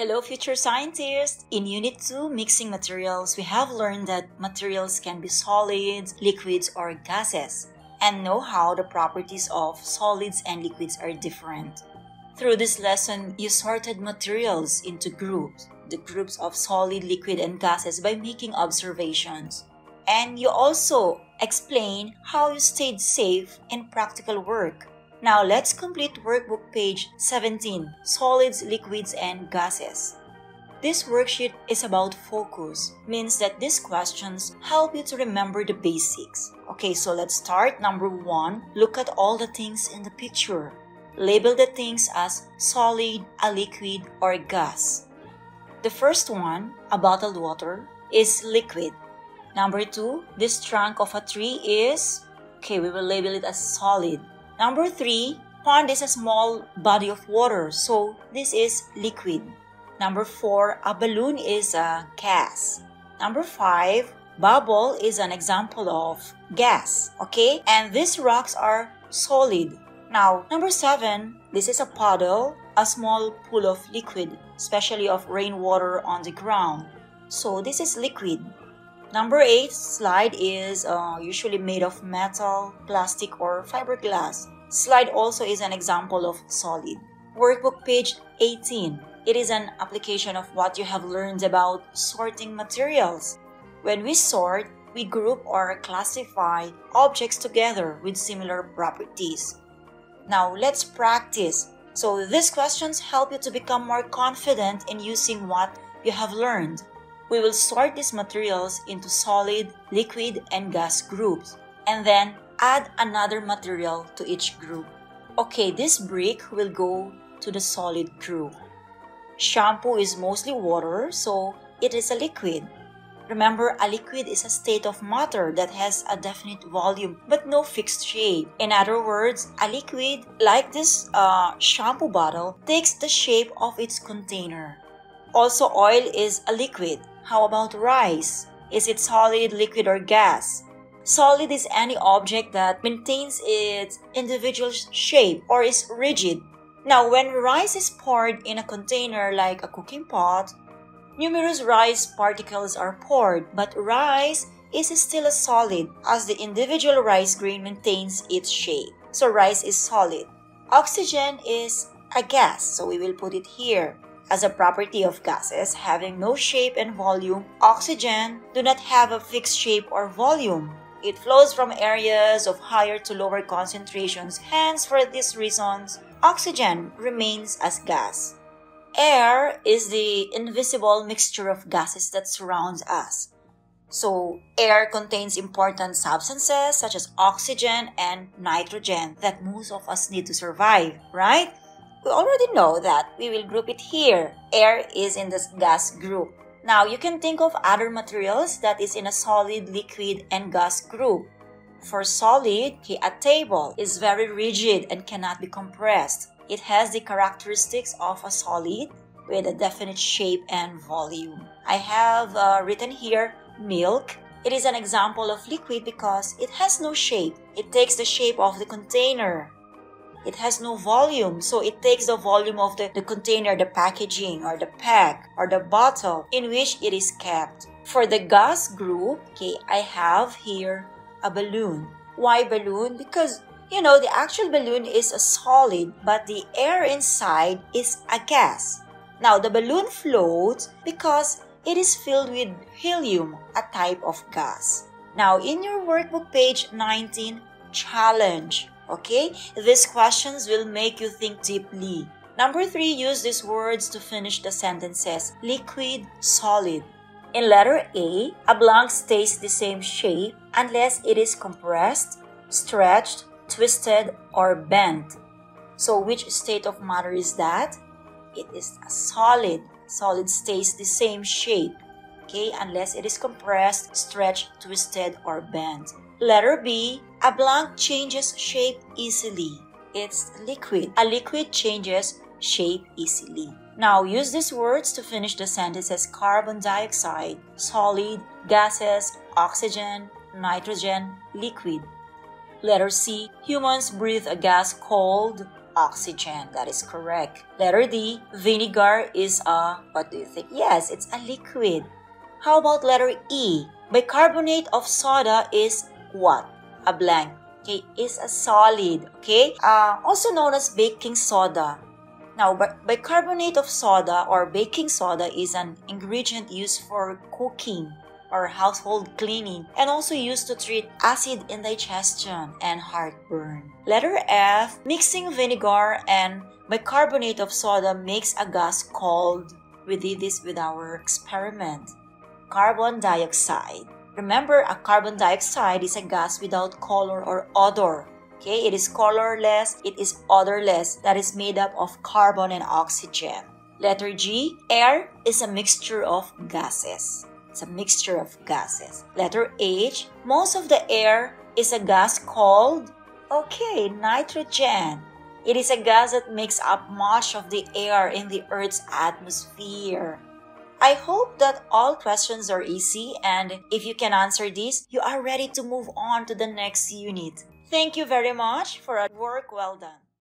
Hello, future scientists! In Unit 2, Mixing Materials, we have learned that materials can be solids, liquids, or gases, and know how the properties of solids and liquids are different. Through this lesson, you sorted materials into groups, the groups of solid, liquid, and gases by making observations. And you also explain how you stayed safe in practical work. Now let's complete workbook page 17, Solids, Liquids, and Gases. This worksheet is about focus, means that these questions help you to remember the basics. Okay, so let's start. Number one, look at all the things in the picture. Label the things as solid, a liquid, or gas. The first one, a bottled water, is liquid. Number two, this trunk of a tree is, okay, we will label it as solid. Number three, pond is a small body of water, so this is liquid. Number four, a balloon is a gas. Number five, bubble is an example of gas, okay? And these rocks are solid. Now, number seven, this is a puddle, a small pool of liquid, especially of rainwater on the ground. So this is liquid. Number 8 slide is uh, usually made of metal, plastic, or fiberglass. Slide also is an example of solid. Workbook page 18. It is an application of what you have learned about sorting materials. When we sort, we group or classify objects together with similar properties. Now let's practice. So these questions help you to become more confident in using what you have learned. We will sort these materials into solid, liquid, and gas groups, and then add another material to each group. Okay, this brick will go to the solid group. Shampoo is mostly water, so it is a liquid. Remember, a liquid is a state of matter that has a definite volume but no fixed shape. In other words, a liquid, like this uh, shampoo bottle, takes the shape of its container. Also, oil is a liquid. How about rice? Is it solid, liquid, or gas? Solid is any object that maintains its individual shape or is rigid. Now, when rice is poured in a container like a cooking pot, numerous rice particles are poured, but rice is still a solid as the individual rice grain maintains its shape. So, rice is solid. Oxygen is a gas, so we will put it here. As a property of gases having no shape and volume, oxygen do not have a fixed shape or volume. It flows from areas of higher to lower concentrations, hence, for these reasons, oxygen remains as gas. Air is the invisible mixture of gases that surrounds us. So, air contains important substances such as oxygen and nitrogen that most of us need to survive, right? We already know that we will group it here. Air is in the gas group. Now, you can think of other materials that is in a solid, liquid, and gas group. For solid, a table is very rigid and cannot be compressed. It has the characteristics of a solid with a definite shape and volume. I have uh, written here milk. It is an example of liquid because it has no shape. It takes the shape of the container it has no volume. So it takes the volume of the, the container the packaging or the pack or the bottle in which it is kept. For the gas group okay i have here a balloon. Why balloon? Because you know the actual balloon is a solid but the air inside is a gas. Now the balloon floats because it is filled with helium a type of gas. Now in your workbook page 19 challenge Okay? These questions will make you think deeply. Number three, use these words to finish the sentences liquid, solid. In letter A, a blank stays the same shape unless it is compressed, stretched, twisted, or bent. So, which state of matter is that? It is a solid. Solid stays the same shape, okay, unless it is compressed, stretched, twisted, or bent. Letter B, a blank changes shape easily. It's liquid. A liquid changes shape easily. Now use these words to finish the sentences carbon dioxide, solid, gases, oxygen, nitrogen, liquid. Letter C. Humans breathe a gas called oxygen. That is correct. Letter D, vinegar is a, what do you think? Yes, it's a liquid. How about letter E? Bicarbonate of soda is what? A blank. Okay, is a solid. Okay, uh, also known as baking soda. Now, bicarbonate of soda or baking soda is an ingredient used for cooking or household cleaning and also used to treat acid indigestion and heartburn. Letter F, mixing vinegar and bicarbonate of soda makes a gas called, we did this with our experiment, carbon dioxide. Remember, a carbon dioxide is a gas without color or odor. Okay, it is colorless, it is odorless, that is made up of carbon and oxygen. Letter G, air is a mixture of gases. It's a mixture of gases. Letter H, most of the air is a gas called, okay, nitrogen. It is a gas that makes up much of the air in the Earth's atmosphere. I hope that all questions are easy and if you can answer these, you are ready to move on to the next unit. Thank you very much for a work well done.